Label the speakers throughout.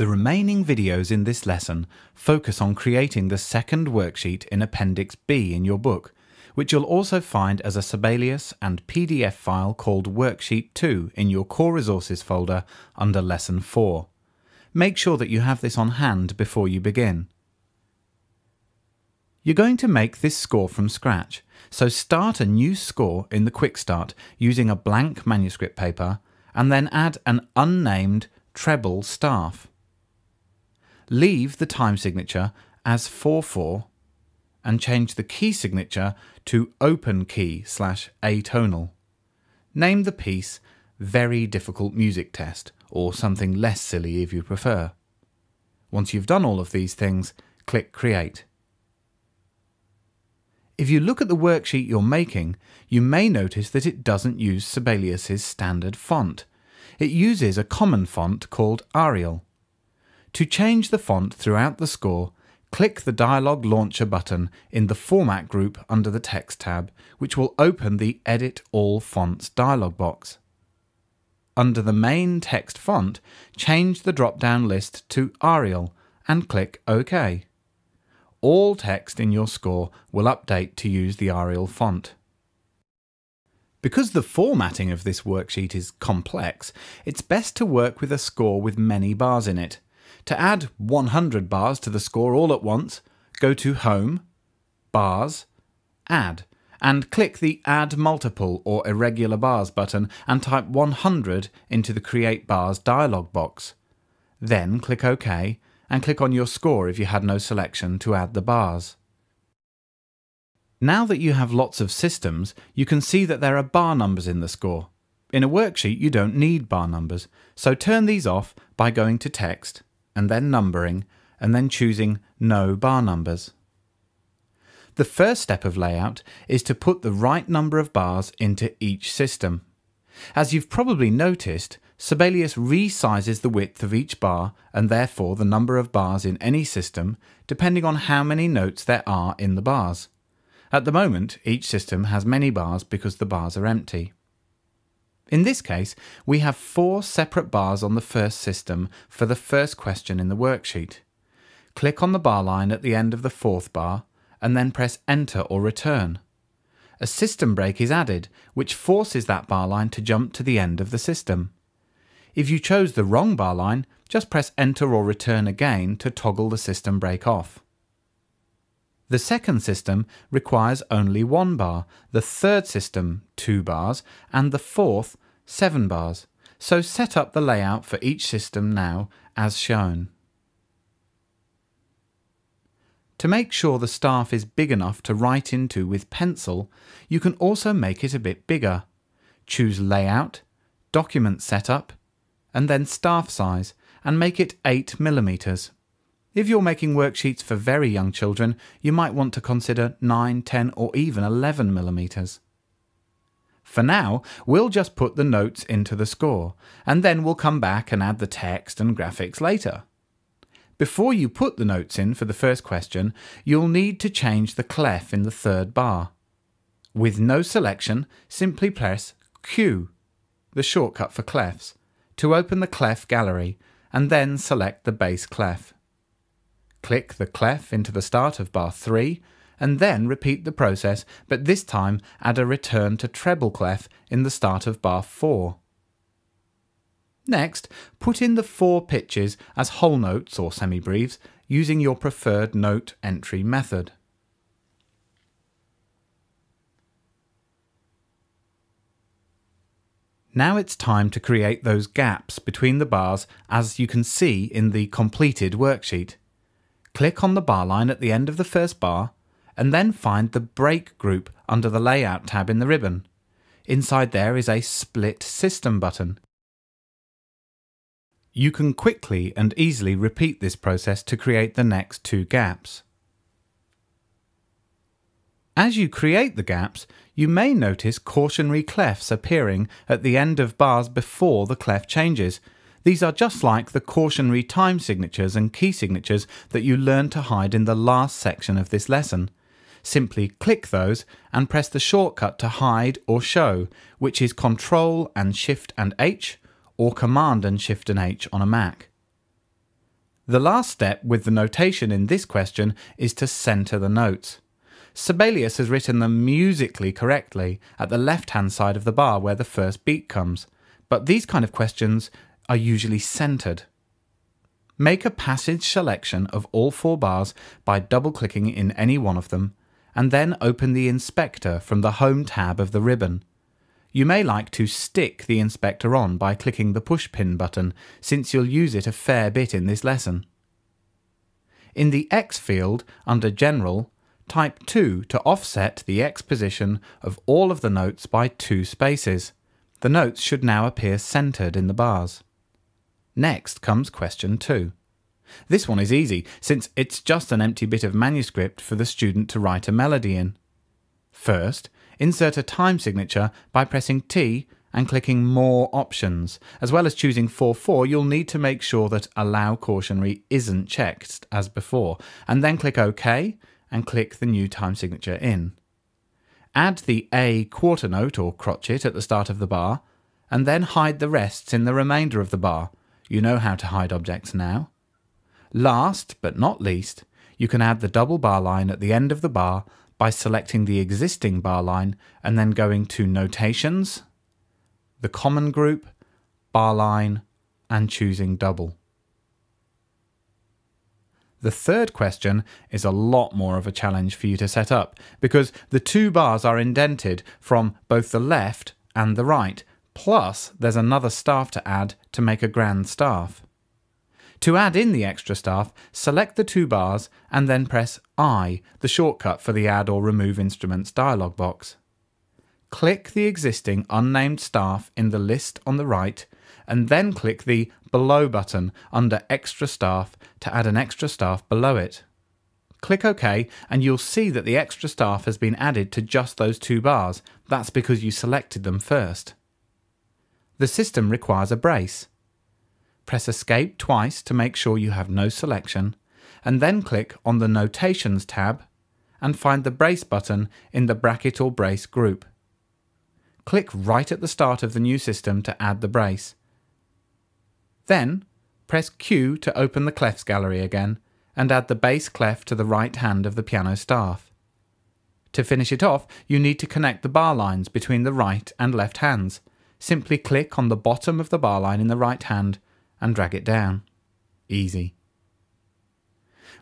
Speaker 1: The remaining videos in this lesson focus on creating the second worksheet in Appendix B in your book, which you'll also find as a Sibelius and PDF file called Worksheet 2 in your Core Resources folder under Lesson 4. Make sure that you have this on hand before you begin. You're going to make this score from scratch, so start a new score in the Quick Start using a blank manuscript paper and then add an unnamed treble staff leave the time signature as 4-4 and change the key signature to open key slash atonal. Name the piece Very Difficult Music Test or something less silly if you prefer. Once you've done all of these things, click Create. If you look at the worksheet you're making, you may notice that it doesn't use Sibelius's standard font. It uses a common font called Arial. To change the font throughout the score, click the Dialog Launcher button in the Format group under the Text tab, which will open the Edit All Fonts dialog box. Under the main text font, change the drop-down list to Arial and click OK. All text in your score will update to use the Arial font. Because the formatting of this worksheet is complex, it's best to work with a score with many bars in it. To add 100 bars to the score all at once, go to Home, Bars, Add, and click the Add Multiple or Irregular Bars button and type 100 into the Create Bars dialog box. Then click OK and click on your score if you had no selection to add the bars. Now that you have lots of systems, you can see that there are bar numbers in the score. In a worksheet, you don't need bar numbers, so turn these off by going to Text and then numbering, and then choosing No bar numbers. The first step of layout is to put the right number of bars into each system. As you've probably noticed, Sibelius resizes the width of each bar and therefore the number of bars in any system depending on how many notes there are in the bars. At the moment, each system has many bars because the bars are empty. In this case, we have four separate bars on the first system for the first question in the worksheet. Click on the bar line at the end of the fourth bar, and then press Enter or Return. A system break is added, which forces that bar line to jump to the end of the system. If you chose the wrong bar line, just press Enter or Return again to toggle the system break off. The second system requires only one bar, the third system two bars, and the fourth seven bars. So set up the layout for each system now as shown. To make sure the staff is big enough to write into with pencil, you can also make it a bit bigger. Choose Layout, Document Setup, and then Staff Size, and make it 8 millimeters. If you're making worksheets for very young children, you might want to consider 9, 10 or even 11 millimeters. For now, we'll just put the notes into the score, and then we'll come back and add the text and graphics later. Before you put the notes in for the first question, you'll need to change the clef in the third bar. With no selection, simply press Q, the shortcut for clefs, to open the clef gallery, and then select the bass clef. Click the clef into the start of bar 3 and then repeat the process, but this time add a return to treble clef in the start of bar 4. Next, put in the four pitches as whole notes or semibreves using your preferred note entry method. Now it's time to create those gaps between the bars as you can see in the completed worksheet. Click on the bar line at the end of the first bar, and then find the Break group under the Layout tab in the ribbon. Inside there is a Split System button. You can quickly and easily repeat this process to create the next two gaps. As you create the gaps, you may notice cautionary clefs appearing at the end of bars before the clef changes, these are just like the cautionary time signatures and key signatures that you learned to hide in the last section of this lesson. simply click those and press the shortcut to hide or show, which is Control and Shift and H or Command and Shift and H on a Mac. The last step with the notation in this question is to center the notes. Sibelius has written them musically correctly at the left hand side of the bar where the first beat comes, but these kind of questions are usually centered. Make a passage selection of all four bars by double clicking in any one of them, and then open the inspector from the Home tab of the ribbon. You may like to stick the inspector on by clicking the pushpin button, since you'll use it a fair bit in this lesson. In the X field, under General, type 2 to offset the X position of all of the notes by two spaces. The notes should now appear centered in the bars. Next comes question 2. This one is easy, since it's just an empty bit of manuscript for the student to write a melody in. First, insert a time signature by pressing T and clicking More Options. As well as choosing 4-4, you'll need to make sure that Allow Cautionary isn't checked as before, and then click OK and click the new time signature in. Add the A quarter note or crotchet at the start of the bar, and then hide the rests in the remainder of the bar, you know how to hide objects now. Last but not least, you can add the double bar line at the end of the bar by selecting the existing bar line and then going to Notations, the Common Group, Bar Line, and choosing Double. The third question is a lot more of a challenge for you to set up because the two bars are indented from both the left and the right, Plus, there's another staff to add to make a grand staff. To add in the extra staff, select the two bars and then press I, the shortcut for the Add or Remove Instruments dialog box. Click the existing unnamed staff in the list on the right and then click the Below button under Extra Staff to add an extra staff below it. Click OK and you'll see that the extra staff has been added to just those two bars. That's because you selected them first the system requires a brace. Press Escape twice to make sure you have no selection, and then click on the Notations tab and find the Brace button in the bracket or brace group. Click right at the start of the new system to add the brace. Then, press Q to open the clefs gallery again and add the bass clef to the right hand of the piano staff. To finish it off, you need to connect the bar lines between the right and left hands simply click on the bottom of the bar line in the right hand and drag it down. Easy.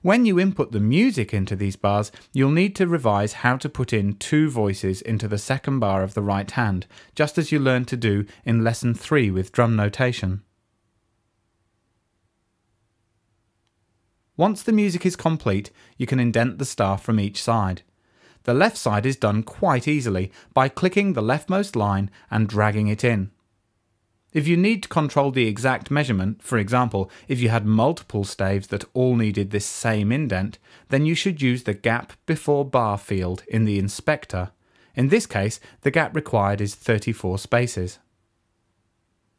Speaker 1: When you input the music into these bars, you'll need to revise how to put in two voices into the second bar of the right hand, just as you learned to do in Lesson 3 with drum notation. Once the music is complete, you can indent the staff from each side. The left side is done quite easily by clicking the leftmost line and dragging it in. If you need to control the exact measurement, for example, if you had multiple staves that all needed this same indent, then you should use the gap before bar field in the inspector. In this case, the gap required is 34 spaces.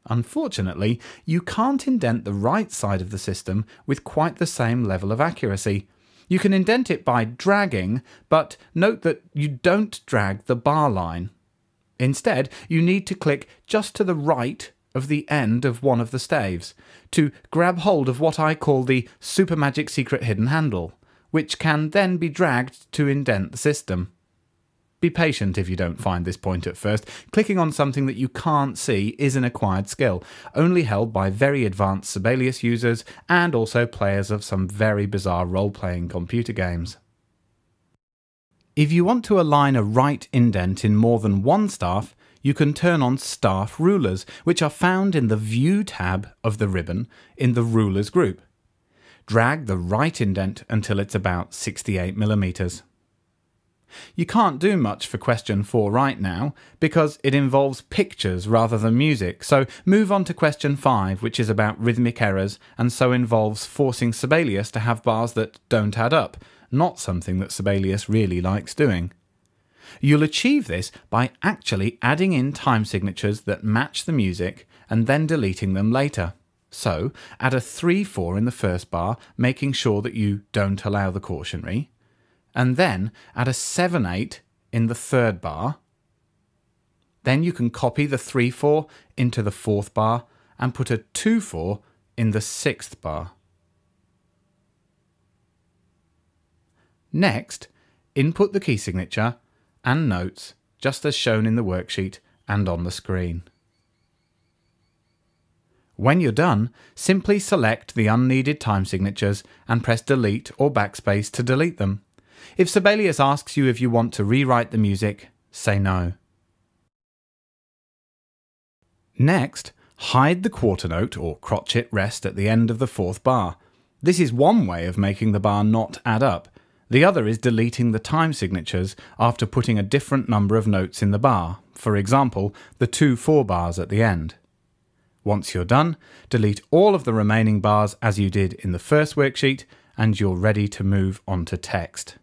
Speaker 1: Unfortunately, you can't indent the right side of the system with quite the same level of accuracy, you can indent it by dragging, but note that you don't drag the bar line. Instead, you need to click just to the right of the end of one of the staves to grab hold of what I call the Super Magic Secret Hidden Handle, which can then be dragged to indent the system. Be patient if you don't find this point at first. Clicking on something that you can't see is an acquired skill, only held by very advanced Sibelius users and also players of some very bizarre role playing computer games. If you want to align a right indent in more than one staff, you can turn on staff rulers, which are found in the View tab of the ribbon in the Rulers group. Drag the right indent until it's about 68 millimeters. You can't do much for question 4 right now, because it involves pictures rather than music, so move on to question 5, which is about rhythmic errors, and so involves forcing Sibelius to have bars that don't add up, not something that Sibelius really likes doing. You'll achieve this by actually adding in time signatures that match the music and then deleting them later. So, add a 3 4 in the first bar, making sure that you don't allow the cautionary and then add a 7 8 in the third bar. Then you can copy the 3 4 into the fourth bar and put a 2 4 in the sixth bar. Next, input the key signature and notes just as shown in the worksheet and on the screen. When you're done, simply select the unneeded time signatures and press delete or backspace to delete them. If Sibelius asks you if you want to rewrite the music, say no. Next, hide the quarter note or crotchet rest at the end of the fourth bar. This is one way of making the bar not add up. The other is deleting the time signatures after putting a different number of notes in the bar, for example, the two 4 bars at the end. Once you're done, delete all of the remaining bars as you did in the first worksheet and you're ready to move on to text.